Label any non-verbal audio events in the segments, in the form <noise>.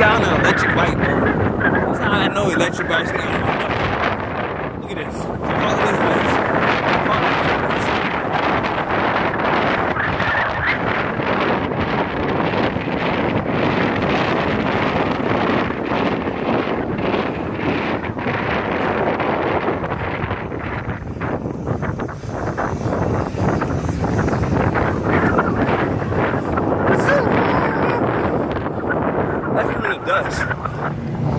got an electric bike, bro. That's how I know electric bikes now. Look at this. All of these lights. That's what it does.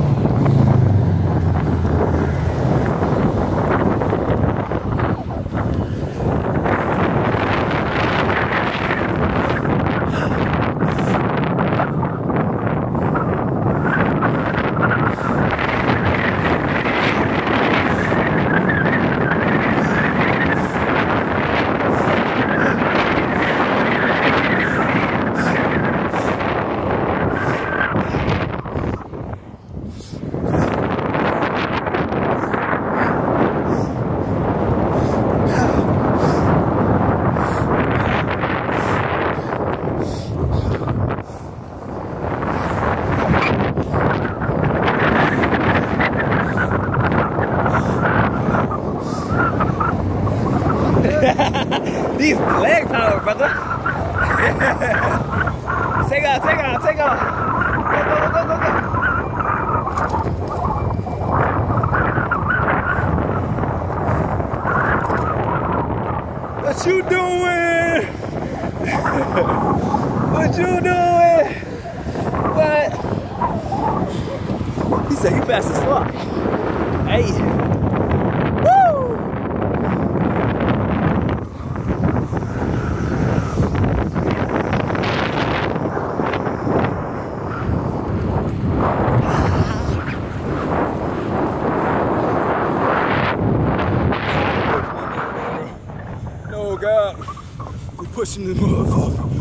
<laughs> These leg power, brother. <laughs> take off, take off, take off. Go, go, go, go, go. What you doing? <laughs> what you doing? What? He said you fast as fuck. Hey. No God, we pushing this motherfucker.